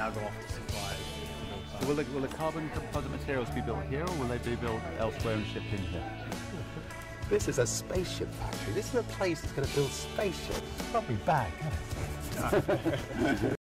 now go off to suppliers. So will, the, will the carbon composite materials be built here or will they be built elsewhere and shipped in here? This is a spaceship factory. This is a place that's going to build spaceships. Probably bad.